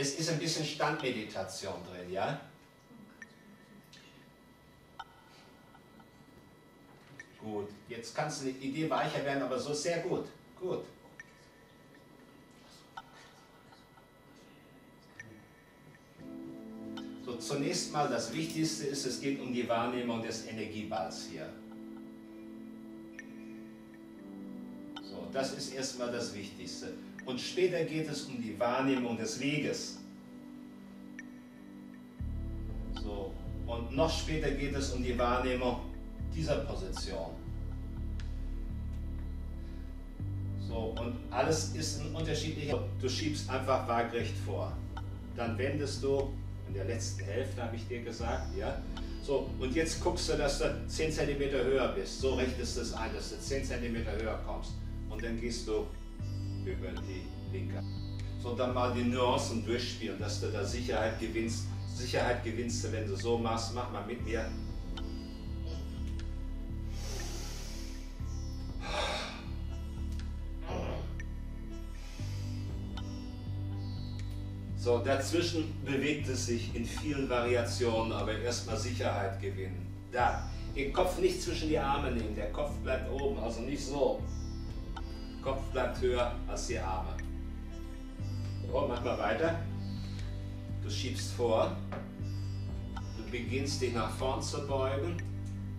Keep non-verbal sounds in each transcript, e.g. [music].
Es ist ein bisschen Standmeditation drin, ja? Gut, jetzt kannst du die Idee weicher werden, aber so sehr gut. Gut. So, zunächst mal das Wichtigste ist, es geht um die Wahrnehmung des Energieballs hier. So, das ist erstmal das Wichtigste. Und später geht es um die Wahrnehmung des Weges. So, und noch später geht es um die Wahrnehmung dieser Position. So, und alles ist ein unterschiedlicher. Du schiebst einfach waagrecht vor. Dann wendest du, in der letzten Hälfte habe ich dir gesagt, ja. So, und jetzt guckst du, dass du 10 cm höher bist. So richtest du es ein, dass du 10 cm höher kommst. Und dann gehst du über die linke. So, dann mal die Nuancen durchspielen, dass du da Sicherheit gewinnst. Sicherheit gewinnst du, wenn du so machst. Mach mal mit mir. So, dazwischen bewegt es sich in vielen Variationen, aber erstmal Sicherheit gewinnen. Da, den Kopf nicht zwischen die Arme nehmen, der Kopf bleibt oben, also nicht so. Kopf bleibt höher als die Arme. So, mach mal weiter. Du schiebst vor. Du beginnst dich nach vorn zu beugen.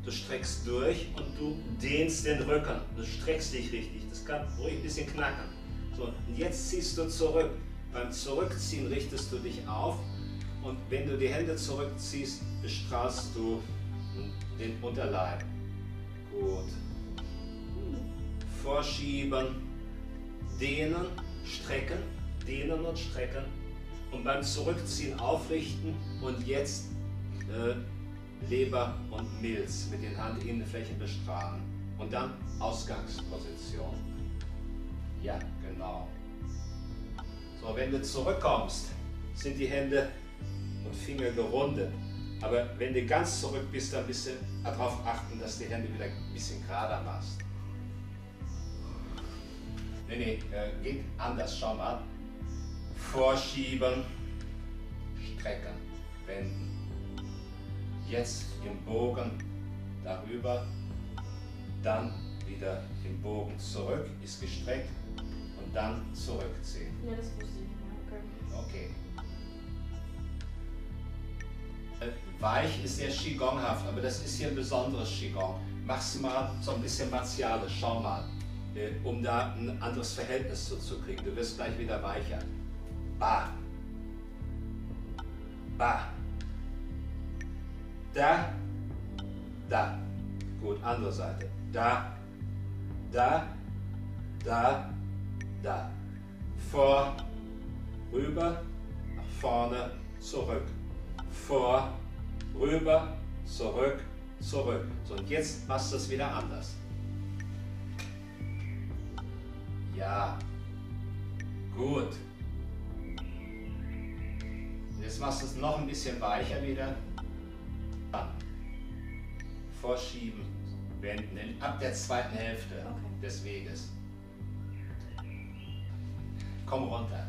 Du streckst durch und du dehnst den Rücken. Du streckst dich richtig. Das kann ruhig ein bisschen knacken. So, und jetzt ziehst du zurück. Beim Zurückziehen richtest du dich auf und wenn du die Hände zurückziehst, bestrahlst du den Unterleib. Gut. Vorschieben, dehnen, strecken, dehnen und strecken und beim Zurückziehen aufrichten und jetzt äh, Leber und Milz mit den Handinnenflächen bestrahlen und dann Ausgangsposition. Ja, genau. So, wenn du zurückkommst, sind die Hände und Finger gerundet. Aber wenn du ganz zurück bist, dann musst du darauf achten, dass die Hände wieder ein bisschen gerader machst. Nee, nee, äh, geht anders, schau mal. Vorschieben, strecken, wenden. Jetzt im Bogen darüber, dann wieder im Bogen zurück, ist gestreckt und dann zurückziehen. Ja, das wusste ich. Okay. Okay. Äh, weich ist sehr Qigonghaft, aber das ist hier ein besonderes Qigong. Mach's mal so ein bisschen martialisch, schau mal, um da ein anderes Verhältnis zuzukriegen. Du wirst gleich wieder weicher. Ba. Ba. Da. Da. Gut, andere Seite. Da. Da. Da da. Vor, rüber, nach vorne, zurück. Vor, rüber, zurück, zurück. So, und jetzt machst du es wieder anders. Ja. Gut. Jetzt machst du es noch ein bisschen weicher wieder. Dann. Vorschieben, wenden. Ab der zweiten Hälfte okay. des Weges komm runter.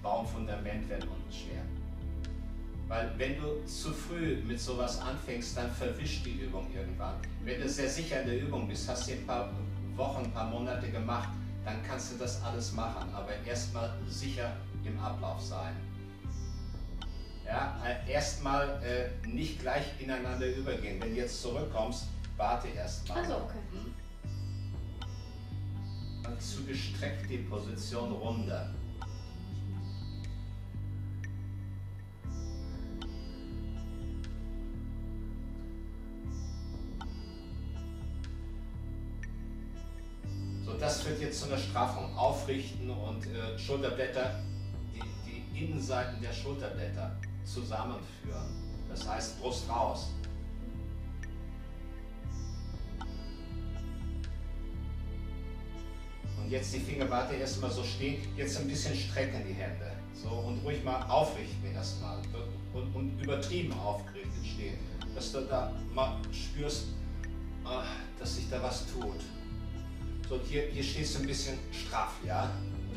Baumfundament wird unten schwer. Weil wenn du zu früh mit sowas anfängst, dann verwischt die Übung irgendwann. Wenn du sehr sicher in der Übung bist, hast du ein paar Wochen, ein paar Monate gemacht, dann kannst du das alles machen, aber erstmal sicher im Ablauf sein. Ja, äh, erstmal äh, nicht gleich ineinander übergehen. Wenn du jetzt zurückkommst, warte erstmal. Also okay. Hm? zu gestreckt die Position runter. Das führt jetzt zu einer Straffung. Aufrichten und äh, Schulterblätter, die, die Innenseiten der Schulterblätter zusammenführen. Das heißt Brust raus. Und jetzt die Fingerwarte erstmal so stehen, jetzt ein bisschen strecken die Hände. So und ruhig mal aufrichten erstmal. Und, und übertrieben aufgerichtet stehen. Dass du da mal spürst, ah, dass sich da was tut. So, hier, hier stehst du ein bisschen straff, ja?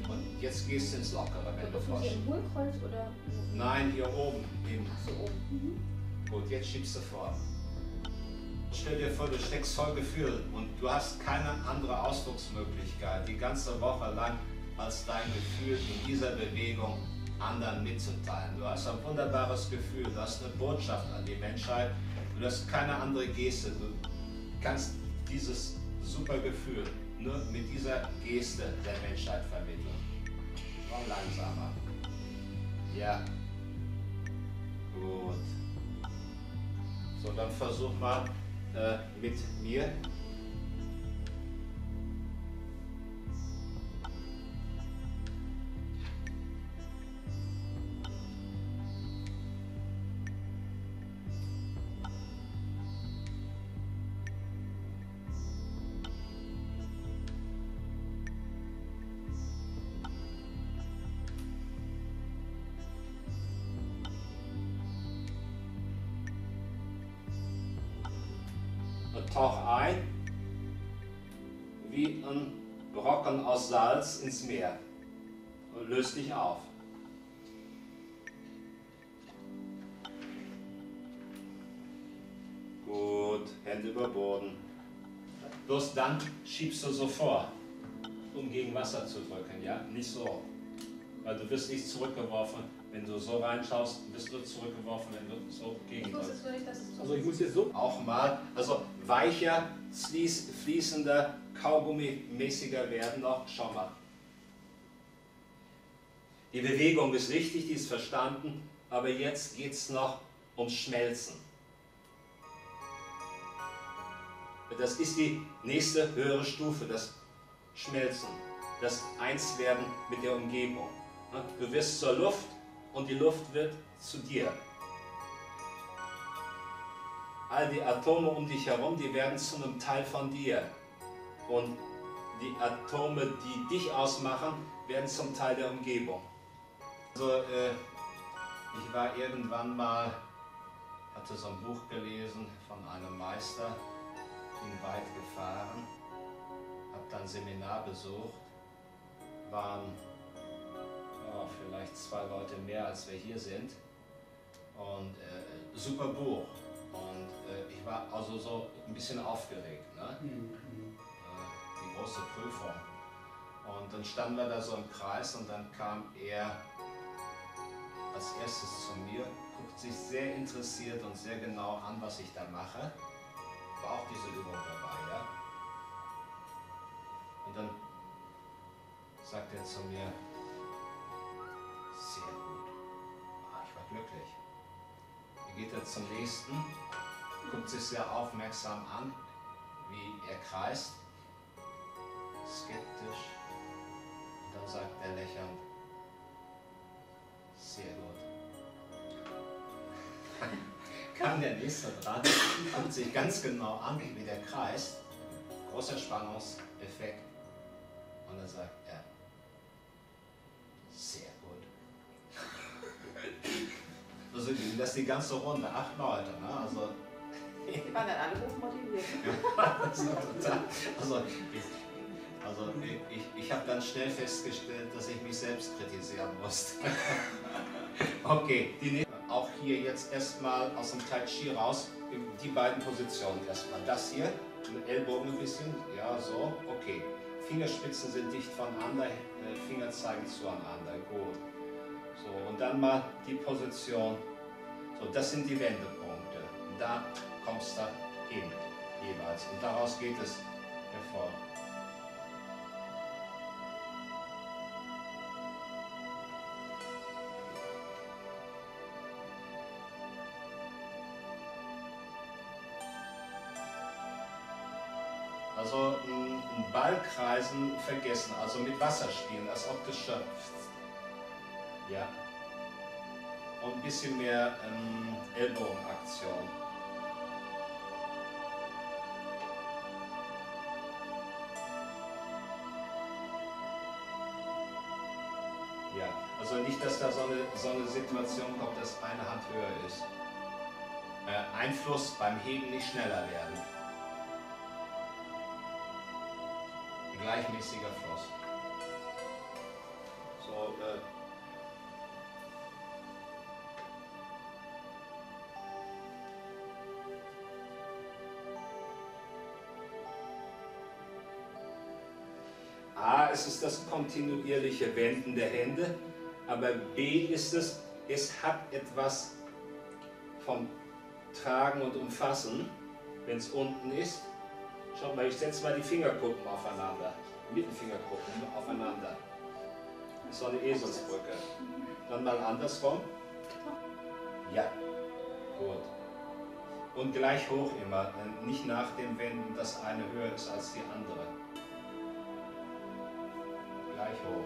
Und jetzt gehst du ins Lockere, wenn du forschst. Hier im Hohlkreuz oder? Nein, hier oben. Eben. So, oben. Mhm. Gut, jetzt schiebst du vor. Stell dir vor, du steckst voll Gefühl und du hast keine andere Ausdrucksmöglichkeit die ganze Woche lang als dein Gefühl in dieser Bewegung anderen mitzuteilen. Du hast ein wunderbares Gefühl, du hast eine Botschaft an die Menschheit, du hast keine andere Geste, du kannst dieses super Gefühl nur mit dieser Geste der Menschheit vermitteln. Komm langsamer. Ja. Gut. So, dann versuch mal äh, mit mir tauch ein wie ein Brocken aus Salz ins Meer und löst dich auf. Gut, Hände über Boden. Bloß dann schiebst du so vor, um gegen Wasser zu drücken, ja? Nicht so. Weil du wirst nicht zurückgeworfen, wenn du so reinschaust, bist du zurückgeworfen, wenn du so gegen Also ich muss jetzt so. Auch mal, also weicher, fließender, Kaugummi-mäßiger werden noch. Schau mal. Die Bewegung ist richtig, die ist verstanden, aber jetzt geht es noch ums Schmelzen. Das ist die nächste höhere Stufe, das Schmelzen, das Einswerden mit der Umgebung. Du wirst zur Luft und die Luft wird zu dir. All die Atome um dich herum, die werden zu einem Teil von dir. Und die Atome, die dich ausmachen, werden zum Teil der Umgebung. Also, äh, ich war irgendwann mal, hatte so ein Buch gelesen von einem Meister, bin weit gefahren, habe dann Seminar besucht, waren oh, vielleicht zwei Leute mehr, als wir hier sind. Und äh, super Buch. Und äh, ich war also so ein bisschen aufgeregt. Ne? Mhm. Äh, die große Prüfung. Und dann standen wir da so im Kreis und dann kam er als erstes zu mir, guckt sich sehr interessiert und sehr genau an, was ich da mache. War auch diese Übung dabei, ja? Und dann sagt er zu mir, sehr gut. Ah, ich war glücklich. Dann geht er zum nächsten, guckt sich sehr aufmerksam an, wie er kreist, skeptisch. Und dann sagt er lächelnd, sehr gut. [laughs] Kam der nächste dran, guckt sich ganz genau an, wie der kreist, großer Spannungseffekt. Und dann sagt er, Also das ist die ganze Runde, acht Leute. Ne? Also, die waren dann alle hochmotiviert. [laughs] also, ich, also ich, ich habe dann schnell festgestellt, dass ich mich selbst kritisieren musste. [laughs] okay, die auch hier jetzt erstmal aus dem Tai Chi raus, die beiden Positionen erstmal. Das hier, mit Ellbogen ein bisschen, ja so, okay. Fingerspitzen sind dicht voneinander, äh, Finger zeigen zueinander, gut. So, und dann mal die Position. So, das sind die Wendepunkte. Da kommst du hin, jeweils. Und daraus geht es hervor. Also ein Ballkreisen vergessen, also mit Wasser spielen, als ob du schöpfst. Ja. Und ein bisschen mehr ähm, Ellbogenaktion. Ja, also nicht, dass da so eine, so eine Situation kommt, dass eine Hand höher ist. Äh, Einfluss beim Heben nicht schneller werden. Gleichmäßiger Fluss. Das kontinuierliche Wenden der Hände, aber B ist es, es hat etwas vom Tragen und Umfassen, wenn es unten ist. Schaut mal, ich setze mal die Fingerkuppen aufeinander, Mittelfingerkuppen aufeinander. Das ist so eine Eselsbrücke. Dann mal andersrum. Ja, gut. Und gleich hoch immer, nicht nach dem Wenden, dass eine höher ist als die andere gleich hoch.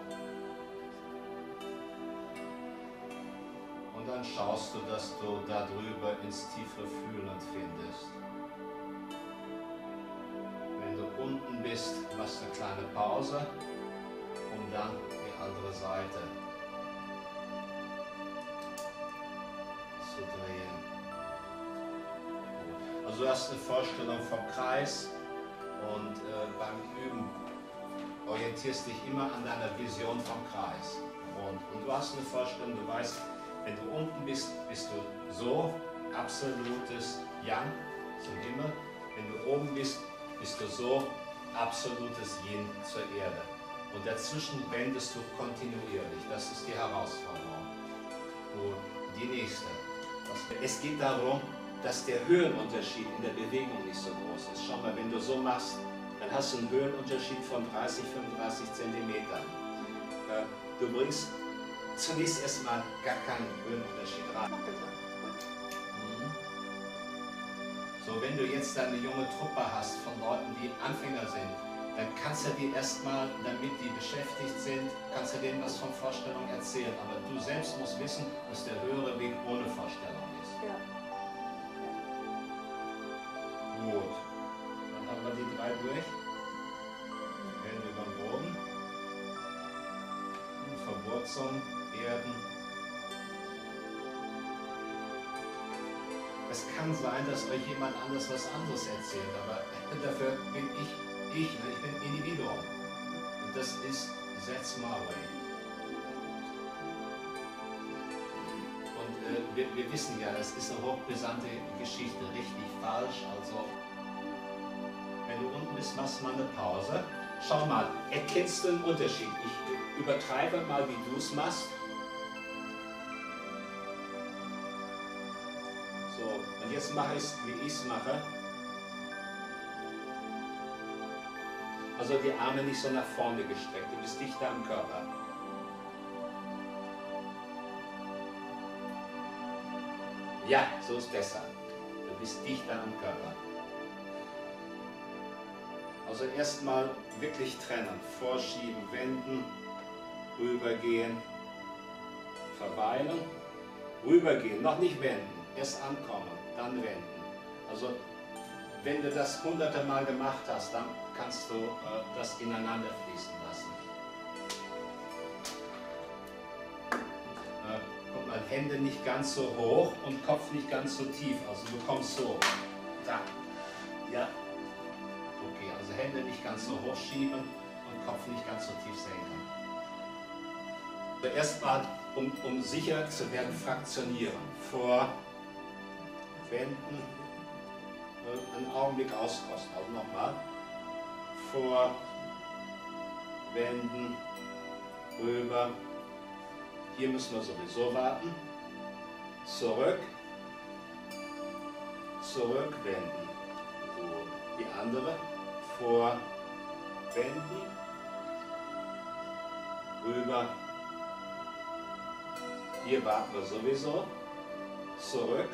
Und dann schaust du, dass du darüber ins tiefere Fühlen findest. Wenn du unten bist, machst du eine kleine Pause und dann die andere Seite zu drehen. Also du hast eine Vorstellung vom Kreis und äh, beim Üben orientierst dich immer an deiner Vision vom Kreis. Und, und du hast eine Vorstellung, du weißt, wenn du unten bist, bist du so absolutes Yang zum Himmel. Wenn du oben bist, bist du so absolutes Yin zur Erde. Und dazwischen wendest du kontinuierlich. Das ist die Herausforderung. Und die nächste. Es geht darum, dass der Höhenunterschied in der Bewegung nicht so groß ist. Schau mal, wenn du so machst, dann hast du einen Höhenunterschied von 30, 35 Zentimetern. Äh, du bringst zunächst erstmal gar keinen Höhenunterschied rein. Mhm. So, wenn du jetzt eine junge Truppe hast von Leuten, die Anfänger sind, dann kannst du die erstmal, damit die beschäftigt sind, kannst du denen was von Vorstellung erzählen. Aber du selbst musst wissen, dass der höhere Weg ohne Vorstellung ist. Ja. Gut durch. Hände über den Boden. Und verwurzeln, erden. Es kann sein, dass euch jemand anders was anderes erzählt, aber [laughs] dafür bin ich ich, ne? ich bin Individuum. Und das ist That's my way. Und wir, wir wissen ja, das ist eine hochbrisante Geschichte, richtig, falsch, also bist, machst mal eine Pause. Schau mal, erkennst du einen Unterschied? Ich übertreibe mal, wie du es machst. So, und jetzt mache ich es, wie ich es mache. Also die Arme nicht so nach vorne gestreckt, du bist dichter am Körper. Ja, so ist besser. Du bist dichter am Körper. Also erstmal wirklich trennen, vorschieben, wenden, rübergehen, verweilen, rübergehen, noch nicht wenden, erst ankommen, dann wenden. Also wenn du das hunderte Mal gemacht hast, dann kannst du äh, das ineinander fließen lassen. Äh, guck mal, Hände nicht ganz so hoch und Kopf nicht ganz so tief. Also du kommst so. Da. Hände nicht ganz so hoch schieben und Kopf nicht ganz so tief senken. Also Erstmal, um, um sicher zu werden, fraktionieren. Vor, wenden, einen Augenblick auskosten. Also nochmal. Vor, wenden, rüber. Hier müssen wir sowieso warten. Zurück, zurückwenden. So, die andere vor wenden, rüber. Hier warten wir sowieso. Zurück,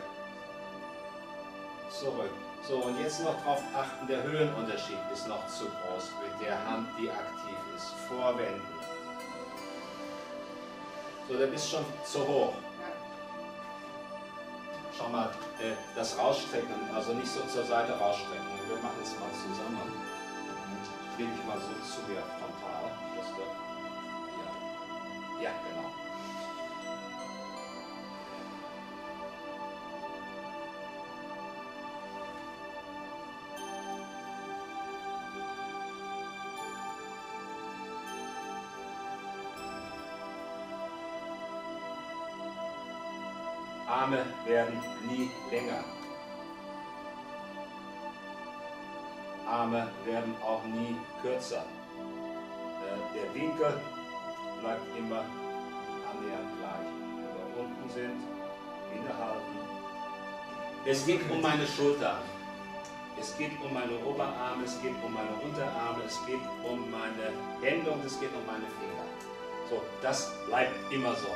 zurück. So, und jetzt noch darauf achten, der Höhenunterschied ist noch zu groß mit der Hand, die aktiv ist. Vorwenden. So, der ist schon zu hoch. Schau mal, äh, das Rausstrecken, also nicht so zur Seite rausstrecken. Wir machen es mal zusammen bin dich mal so zu mir frontal, dass du, ja, ja, genau. Arme werden nie länger. Arme werden auch nie kürzer. Äh, der Winkel bleibt immer annähernd gleich. Wenn wir unten sind, innehalten. Es geht um meine Schultern. Es geht um meine Oberarme, es geht um meine Unterarme, es geht um meine Hände und es geht um meine Finger. So, das bleibt immer so.